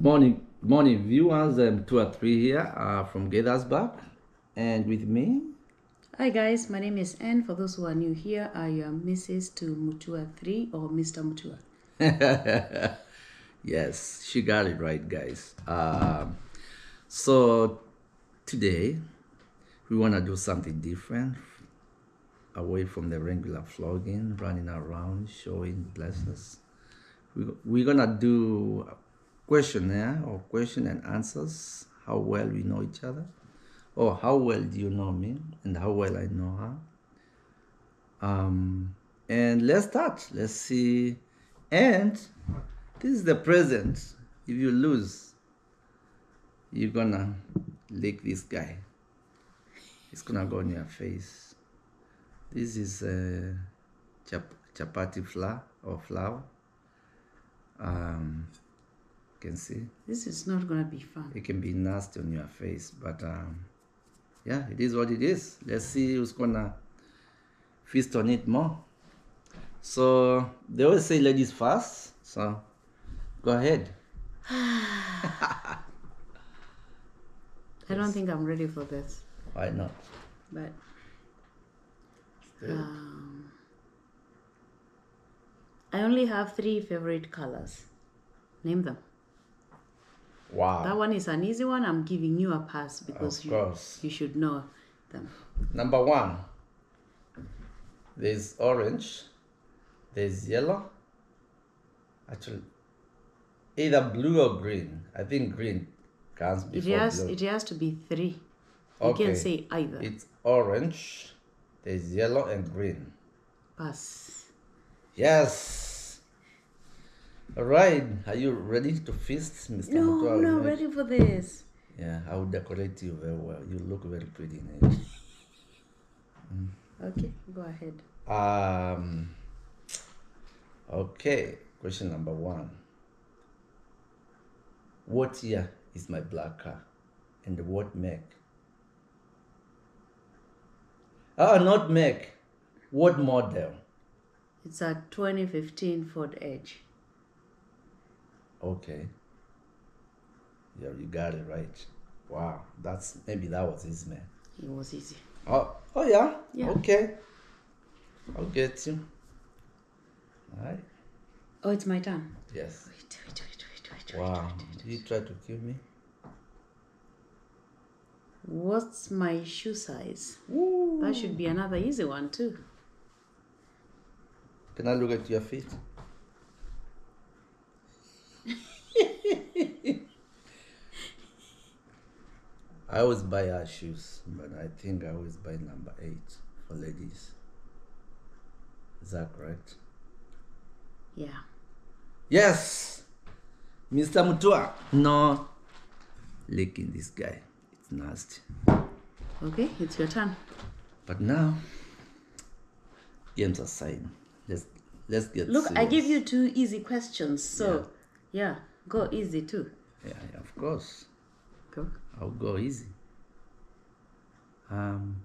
Morning, morning viewers. Um, Mutua Three here uh, from Gaithersburg, and with me, Hi guys, my name is Anne. For those who are new here, I am Mrs. to Mutua 3 or Mr. Mutua. yes, she got it right, guys. Um, so today we want to do something different, away from the regular vlogging, running around, showing blessings. We, we're gonna do questionnaire or question and answers. How well we know each other, or how well do you know me, and how well I know her. Um, and let's start. Let's see. And this is the present. If you lose, you're gonna lick this guy. It's gonna go on your face. This is a chap- chapati flour or flour. Um, can see This is not gonna be fun. it can be nasty on your face, but um, yeah, it is what it is. Let's see who's gonna feast on it more. So they always say ladies first, so go ahead. I don't think I'm ready for this, Why not? but um, I only have three favorite colors. Name them. Wow. That one is an easy one. I'm giving you a pass because you, you should know them. Number one, there's orange, there's yellow. Actually, either blue or green. I think green comes It before has blue. it has to be three. You Okay. can say either. It's orange, there's yellow and green. Pass. Yes. All right. Are you ready to feast, Mr. No, Mutua? I'm not ready for this. Yeah, I will decorate you very well. You look very pretty in it. Okay, go ahead. Um. Okay. Question number one. What year is my black car, and what make? Ah, not make. What model? It's a 2015 Ford Edge. Okay. Yeah, you got it right. Wow, that's maybe that was easy, man. It was easy. Oh, oh yeah. Yeah. Okay. I'll get you. All right. Oh, it's my turn. Yes. Wait, wait, wait, wait, wait, wait, Wow. wait, wait. You try to kill me? What's my shoe size? Woo. That should be another easy one too. Can I look at your feet? I always buy her shoes, but I think I always buy number eight for ladies. Is that correct? Yeah. Yes, Mr. Mutua. No, licking this guy. It's nasty. Okay, it's your turn. But now, games aside, let's let's get. Look, I serious. give you two easy questions, so yeah, go easy too. Yeah, yeah, of course. I'll go easy. Um,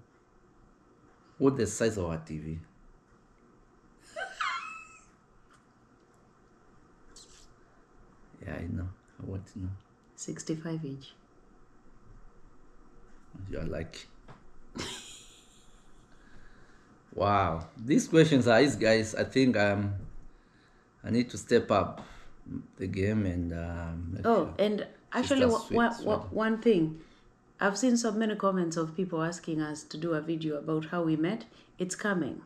what the size of our TV? yeah, I know. I want to know. 65 inch. You're like, wow. These questions are easy, guys. I think um, I need to step up the game and um. Oh, sure- and actually, one, Sweet, one, one thing. I've seen so many comments of people asking us to do a video about how we met. It's coming.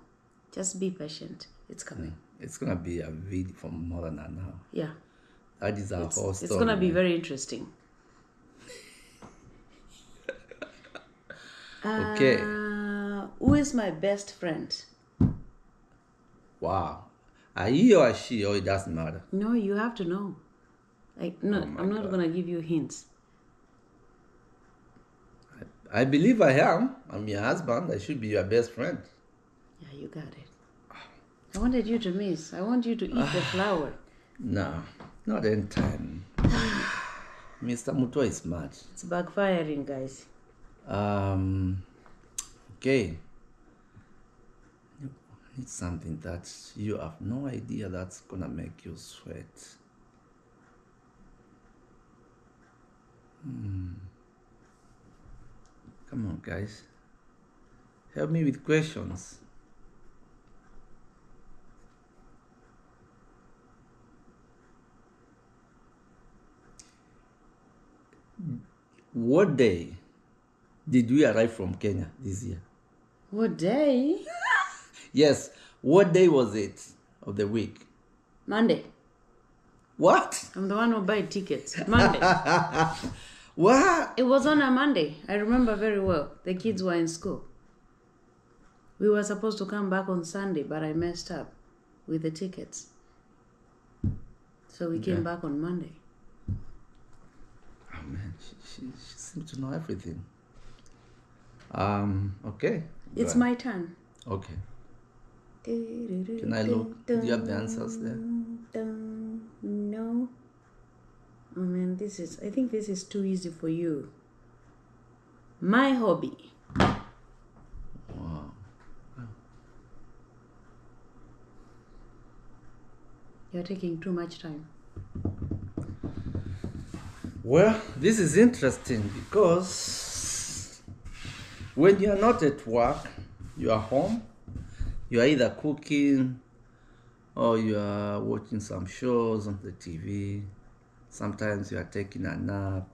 Just be patient. It's coming. It's gonna be a video for more than an hour. Yeah. That is our whole story. It's going to be very interesting. Okay. Uh, who is my best friend? Wow. Are he or she or it doesn't matter? No, you have to know. Like, no, Oh I'm not God. going to give you hints. I believe I am. I'm your husband. I should be your best friend. Yeah, you got it. I wanted you to miss. I want you to eat the flour. No, not in time. Mr. Mutua is smart. It's backfiring, guys. Um, okay. It's something that you have no idea that's gonna make you sweat. Hmm. Come on, guys. Help me with questions. What day did we arrive from Kenya this year? What day? yes. What day was it of the week? Monday. What? I'm the one who buy tickets. Monday. What? it was on a Monday. I remember very well. The kids were in school. We were supposed to come back on Sunday, but I messed up with the tickets. So we came back on Monday. Oh man, she, she, she seems to know everything. Um, okay. It's my turn. Okay. Can I look? Do you have the answers there? No. Oh man, this is. I think this is too easy for you. My hobby. Wow. You're taking too much time. Well, this is interesting because when you are not at work, you are home, you are either cooking or you are watching some shows on the TV. Sometimes you are taking a nap.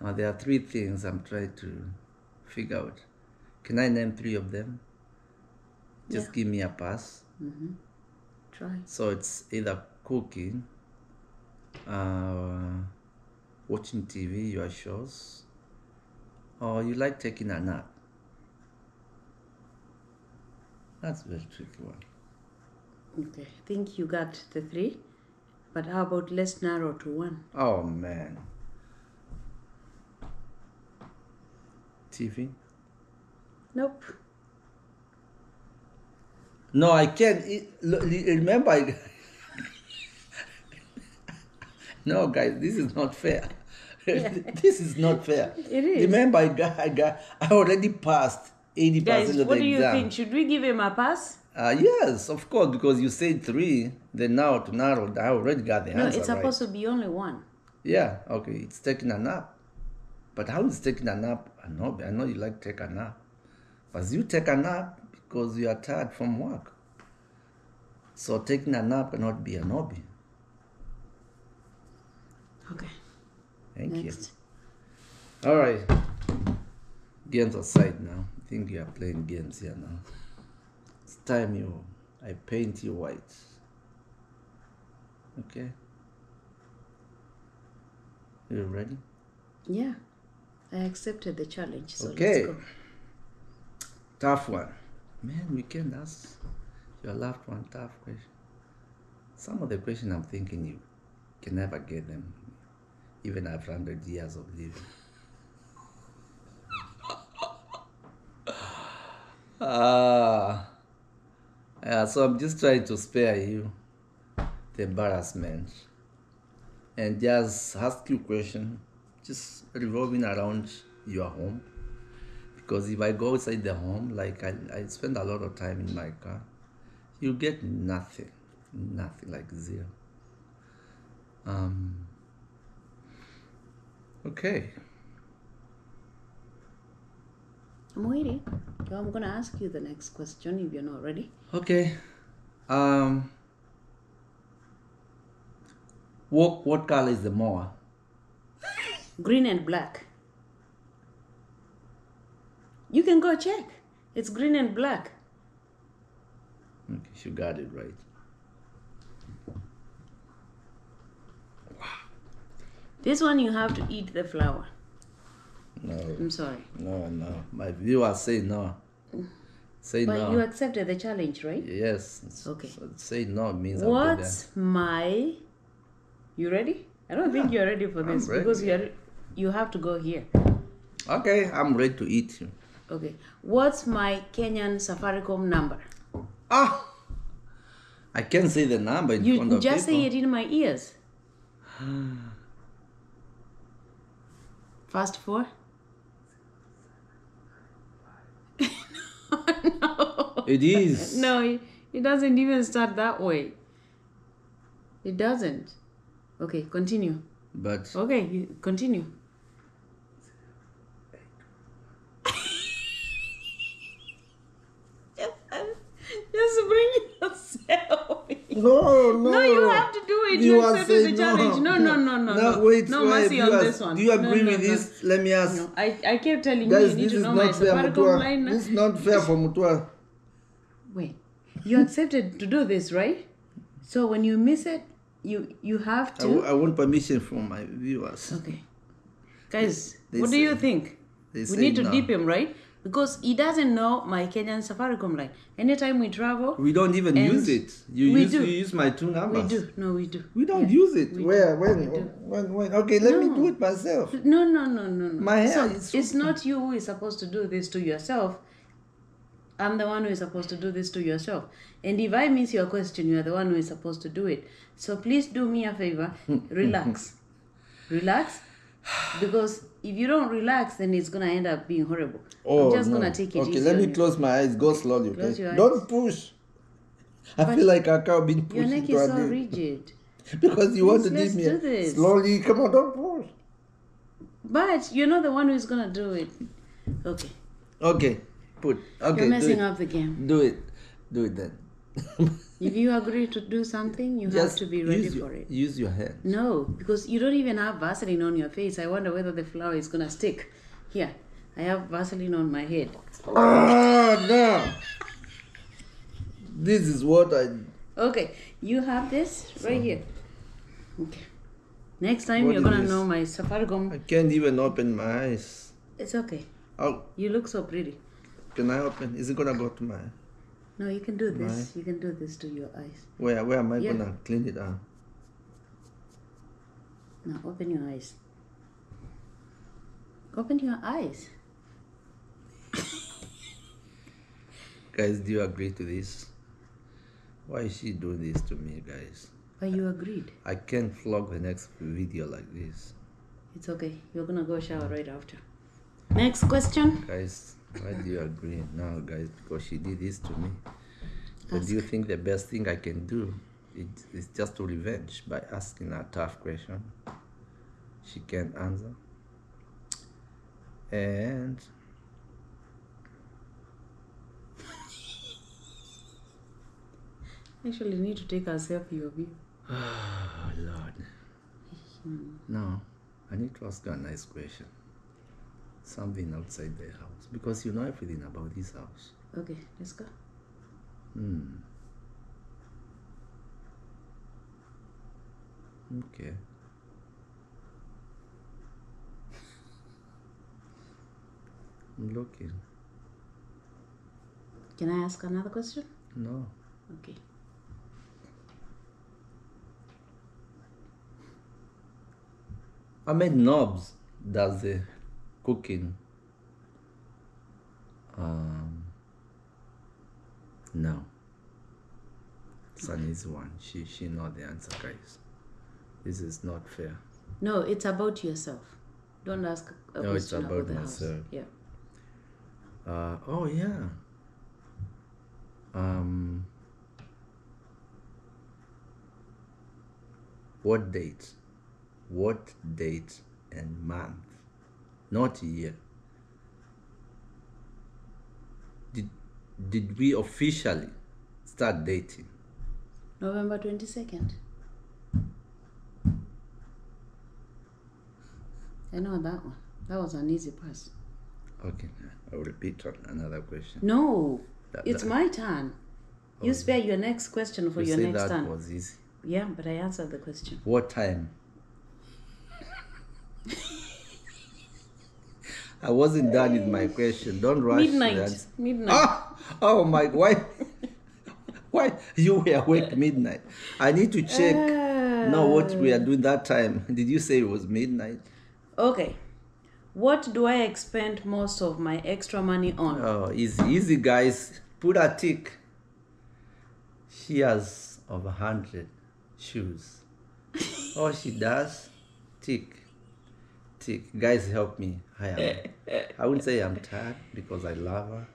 Now, there are three things I'm trying to figure out. Can I name three of them? Just Yeah. give me a pass. Try. So it's either cooking, uh, watching TV, your shows, or you like taking a nap. That's a very tricky one. Okay. I think you got the three. But how about let's narrow to one? Oh man. TV? Nope. No, I can't. It, lo- li- remember, I, no, guys, this is not fair. this is not fair. It is. Remember, I got, I got, I already passed eighty percent of the exam. what do you think? Should we give him a pass? Uh, yes, of course, because you said three. Then now to narrow, I already got the No, answer it's right. supposed to be only one. Yeah, okay, it's taking a nap. But how is taking a nap a hobby? I know you like take a nap. But you take a nap because you are tired from work. So taking a nap cannot be a hobby. Okay. Thank Next. you. All right. Games aside now. I think you are playing games here now. Time you I paint you white. Okay. You ready? Yeah. I accepted the challenge. So Okay. let's go. Tough one. Man, we can ask your last one tough question. Some of the questions I'm thinking you can never get them, even after 100 years of living. Ah, yeah, so I'm just trying to spare you the embarrassment and just ask you a question, just revolving around your home because if I go outside the home, like I, I spend a lot of time in my car, you get nothing, nothing like zero. Um, okay, I'm waiting. I'm gonna ask you the next question if you're not ready. okay. Um, what what color is the mower? Green and black. You can go check. It's green and black. Okay, you got it right. Wow. This one you have to eat the flour. No, I'm sorry. no, no. My viewers say no. Say no. But no. you accepted the challenge, right? yes. Okay. so say no means What's my You ready? I don't think you're ready for this ready. because you're you have to go here. Okay, I'm ready to eat you. Okay. What's my Kenyan Safaricom number? Ah, I can't say the number in You front of me. You just people. say it in my ears. Fast four. It is. no, it, it doesn't even start that way. It doesn't. Okay, continue. But okay, continue. Just bring yourself. No, no. No, you have to do it. You, you accepted the challenge. No, no, no, no. No, no. wait. No mercy on are, this one. Do you agree no, no, with this? Let me ask. I, I kept telling Guys, you, you need to know my Safaricom line. This is not fair for Mutua. Wait, you accepted to do this, right? So when you miss it, you you have to I, to. w- I want permission from my viewers. Okay. Guys, They what do you think? We need to no. dip him, right? Because he doesn't know my Kenyan Safaricom line. Anytime we travel, We don't even use it. You we use do. you use my two numbers. we numbers. do. No, we do. We don't Yeah, use it. we. Where? When? We do. When? When? Okay, let me do it myself. No, no, no, no, no. My hair so is so- it's not you who is supposed to do this to yourself. I'm the one who is supposed to do this to yourself. And if I miss your question, you are the one who is supposed to do it. So please do me a favor. Relax. relax. Because if you don't relax, then it's gonna end up being horrible. I'm oh, just Oh, no. gonna take it Okay, easy. let me close my eyes. Go slowly, okay? Close eyes. Don't push. I But feel like a cow being pushed Your neck is so rigid. because you want to leave me this. slowly. Come on, don't push. But you're not the one who's gonna do it. Okay. Okay, put. Okay, You're messing up the game. Do it. Do it then. If you agree to do something, you have to be ready for your, it. Use your hand. No, because you don't even have Vaseline on your face. I wonder whether the flour is gonna stick. Here, I have Vaseline on my head. Ah, no. This is what I. Okay, you have this right here. Okay. Next time What you're gonna this? know my Safaricom. I can't even open my eyes. It's okay. Oh, You look so pretty. Can I open? Is it gonna go to my? No, you can do this. You can do this to your eyes. Where? Where am I Yeah. gonna clean it out? Now open your eyes. Open your eyes. Guys, do you agree to this? Why is she doing this to me, guys? But you agreed. I can't vlog the next video like this. It's okay. You're gonna go shower right after. Next question. Guys, why do you agree now, guys? Because she did this to me. Ask. do you think the best thing I can do is, is just to revenge by asking a tough question? She can't answer. And Actually, need to take a selfie of you. oh Lord. Hmm. No, I need to ask her a nice question. Something outside the house. Because you know everything about this house. Okay, let's go. Hmm. Okay. I'm looking. Can I ask another question? No. Okay. I made knobs does the cooking. Um, no. Easy one. She she know the answer, guys. This is not fair. No, it's about yourself. Don't ask a No, it's question about, about the house. myself. Yeah. Uh, oh yeah. Um, what date? What date and month? Not year. Did did we officially start dating? November twenty second. I know that one. That was an easy pass. Okay, I'll repeat on another question. No, That- it's that- my turn. You oh. spare your next question for you your next that turn. was easy. Yeah, but I answered the question. What time? I wasn't done with my question. Don't rush. Midnight. Midnight. Ah! Oh my! Why? Why you were awake midnight? I need to check. know what we are doing that time. Did you say it was midnight? Okay. What do I expend most of my extra money on? Oh, easy, easy, guys. Put a tick. She has over hundred shoes. Oh, she does. Tick, tick. Guys, help me. I am. I wouldn't say I'm tired because I love her.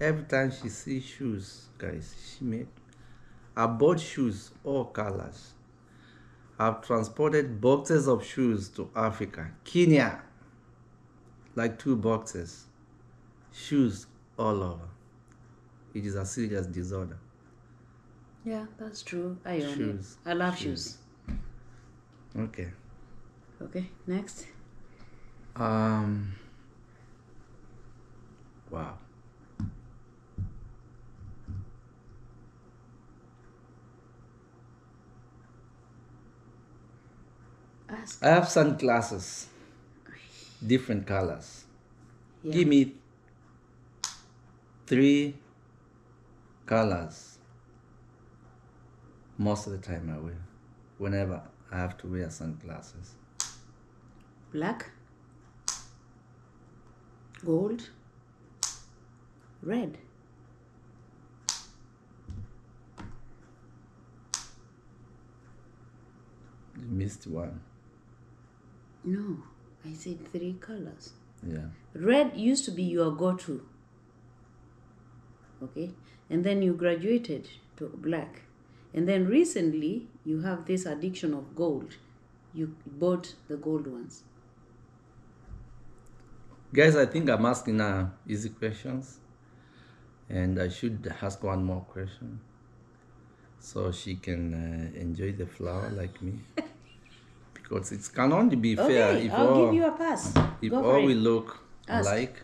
Every time she sees shoes, guys, she make. I bought shoes, all colors. I've transported boxes of shoes to Africa, Kenya, like two boxes shoes all over. It is a serious disorder. Yeah, that's true. I own Shoes. it. I love Shoes. shoes. Okay. Okay, next. Um. Wow. Ask. I have sunglasses, different colors. Yeah. Give me three colors. Most of the time I wear, whenever I have to wear sunglasses. Black. Gold. Red. You missed one. No, I said three colors. Yeah. Red used to be your go to. Okay? And then you graduated to black. And then recently you have this addiction of gold. You bought the gold ones. Guys, I think I'm asking uh, easy questions. And I should ask one more question. So she can uh, enjoy the flour like me. because it can only be fair Okay, if I'll all, give you a pass. if Go all we it. look Ask. alike.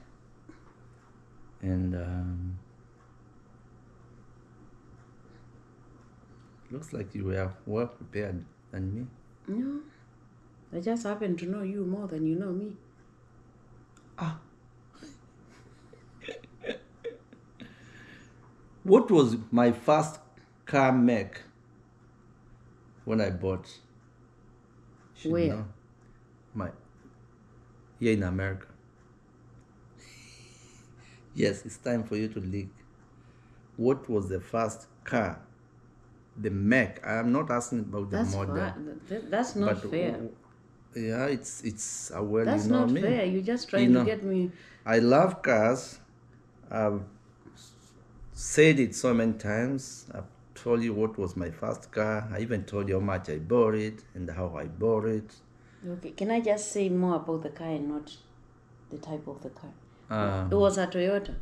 And um, looks like you were well prepared than me. No. I just happen to know you more than you know me. Ah. What was my first car make when I bought? Should Where? know. My here in America. Yes, it's time for you to leak. What was the first car? The Mac. I am not asking about the That's model. fa- th- that's not fair. Yeah, it's it's uh, well, That's you know not me. fair. You're just trying know. to get me. I love cars. I've said it so many times. I've told you what was my first car. I even told you how much I bought it and how I bought it. Okay, can I just say more about the car and not the type of the car? Um, It was a Toyota.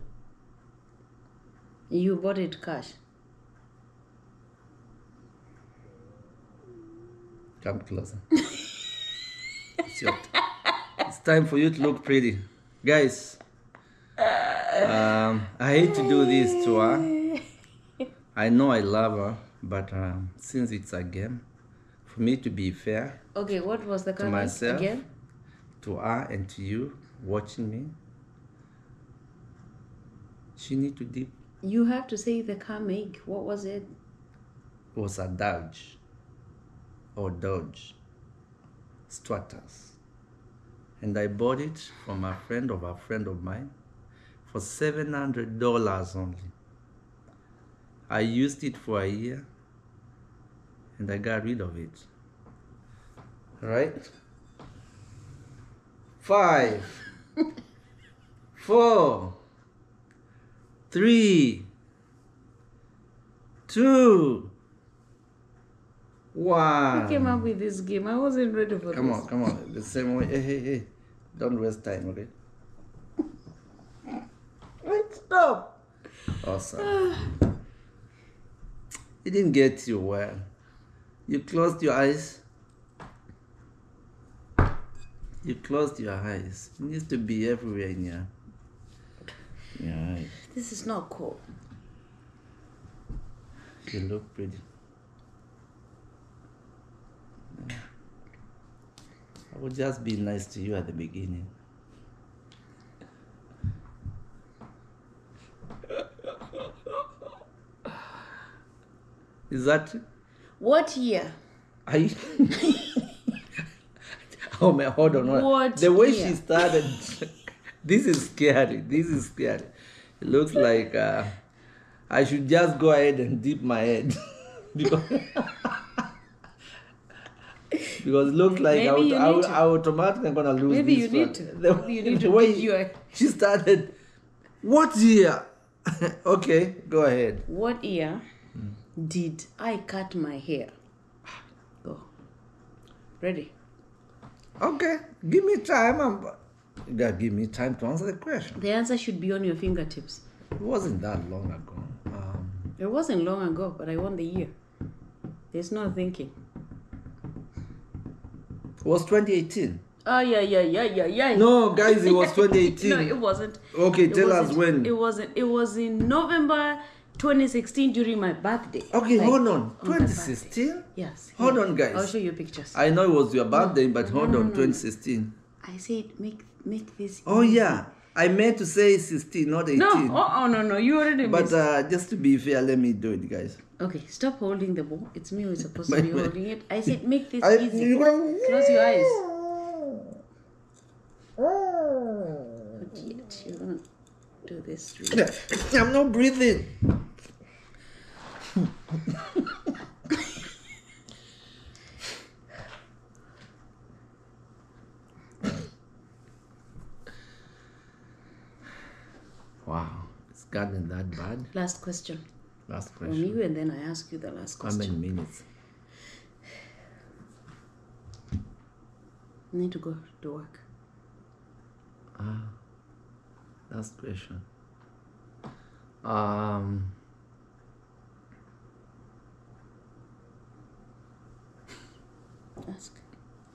You bought it cash. Come closer. it's, your t- it's time for you to look pretty. Guys, um, I hate to do this to her. I know I love her, but um, since it's a game, for me to be fair Okay, what was the car like myself. again? to her and to you watching me, she need to dip You have to say the car make. What was it? was a Dodge or Dodge Stratus. And I bought it from a friend of a friend of mine for $700 only. I used it for a year and I got rid of it. Right? Five, four, three, two, one. Who came up with this game? I wasn't ready for Come this. Come on, come on. The same way. Hey, hey, hey. Don't waste time, okay? Wait, stop. Awesome. it didn't get you well. You closed your eyes. You closed your eyes. It needs to be everywhere in your, your eyes. This is not cool. You look pretty. I would just be nice to you at the beginning. Is that What year? are you Oh man, hold on. hold on. What the way year? she started this is scary. This is scary. It looks like uh, I should just go ahead and dip my head. because because it looks like I, would, I, would, to. I automatically am gonna lose Maybe this you need to. The, Maybe you need the to way your- she started. What year? okay, go ahead. What year did I cut my hair? Go. Ready? Okay, give me time. I'm, you gotta give me time to answer the question. The answer should be on your fingertips. It wasn't that long ago. Um, It wasn't long ago, but I won the year. There's no thinking. It was 2018. Oh yeah, yeah, yeah, yeah, yeah. No, guys, it was 2018. no, it wasn't. Okay, It tell us wasn't- when. It wasn't. It was in November 2016 during my birthday. Okay, Like, hold on. on 2016? Yes. Hold yeah. on, guys. I'll show you pictures. I know it was your birthday, but hold no, on, no, no. 2016. I said make make this. Oh, easy. yeah. I meant to say 16, not 18. No, oh, oh no, no, you already But missed. uh, just to be fair, let me do it, guys. okay, stop holding the ball. It's me who's supposed to be wait. holding it. I said make this I, easy. you gonna- Close your eyes. You're gonna do this. really. I'm not breathing. gotten that bad. Last question Last from question. you, and then I ask you the last question. How many minutes? I need to go to work. Ah, last question. Um, Ask.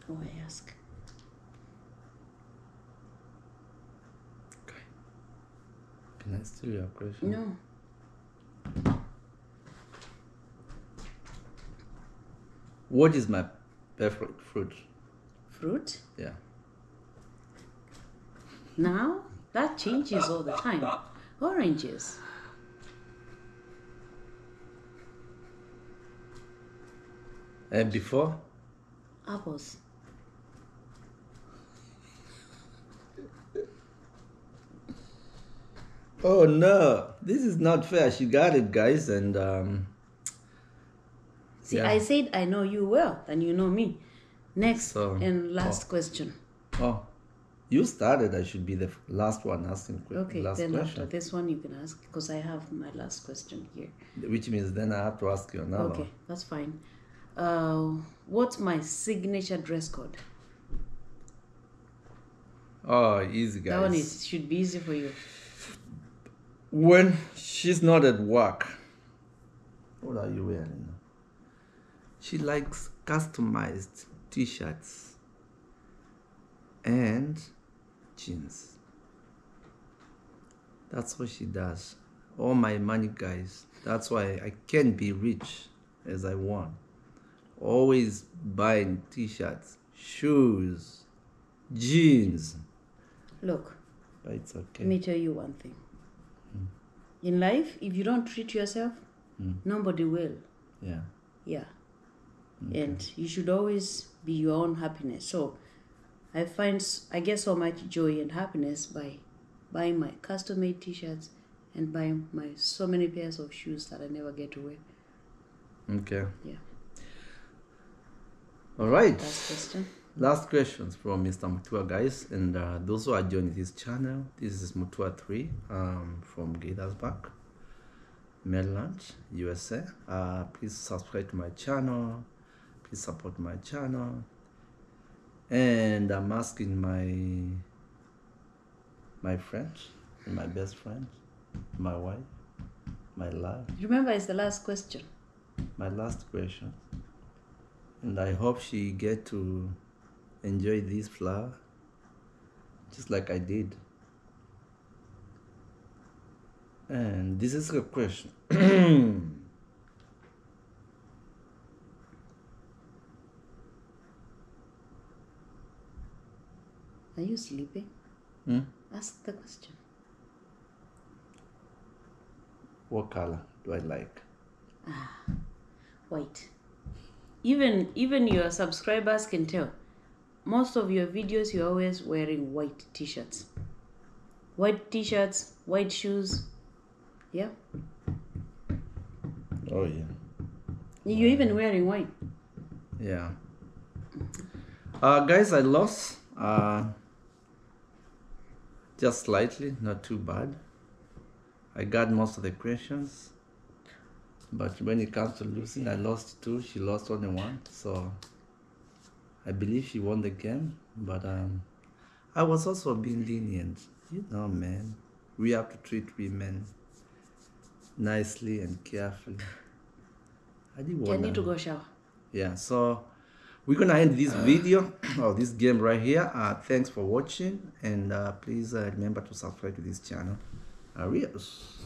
Oh, I ask. Can I steal your question? No. What is my favorite fruit? Fruit? Yeah. Now? That changes all the time. Oranges. And before? Apples. Oh no, this is not fair. She got it, guys, and um, See, Yeah. I said I know you well, and you know me. Next So- and last question. oh, you started. I should be the last one asking que- Okay, last then question, after this one you can ask because I have my last question here. which means then I have to ask you another. Okay, that's fine. Uh, what's my signature dress code? Oh, easy, guys. That one is should be easy for you. When she's not at work, what are you wearing? She likes customized t-shirts and jeans. That's what she does. All my money, guys. That's why I can't be rich as I want. Always buying t-shirts, shoes, jeans. Look, But it's okay. let me tell you one thing. In life, if you don't treat yourself, mm. nobody will. Yeah. Yeah. And you should always be your own happiness. So I find, i get so much joy and happiness by buying my custom made t shirts and buying my so many pairs of shoes that I never get to wear. Okay. Yeah. All right. Last question. Last questions from Mr. Mutua, guys, and uh, those who are joining this channel. This is Mutua Three um, from Gaithersburg, Maryland, USA. Uh, please subscribe to my channel. Please support my channel. And I'm asking my my friends, my best friend, my wife, my love, Remember, it's the last question. my last question. And I hope she get to enjoy this flour just like I did. And this is a question. Are you sleeping? Hmm? Ask the question. What color do I like? Ah, White. Even even your subscribers can tell. Most of your videos you're always wearing white t-shirts. White t-shirts, white shoes. Yeah. Oh yeah. You're even wearing white. Yeah. Uh, guys, I lost. Uh, just slightly, not too bad. I got most of the questions, but when it comes to losing, I lost two. She lost only one, so I believe she won the game. But um, I was also being lenient. You know, man, we have to treat women nicely and carefully. I did I wanna. need to go shower. yeah so we're gonna end this video or this game right here uh thanks for watching and uh please uh, remember to subscribe to this channel Arios.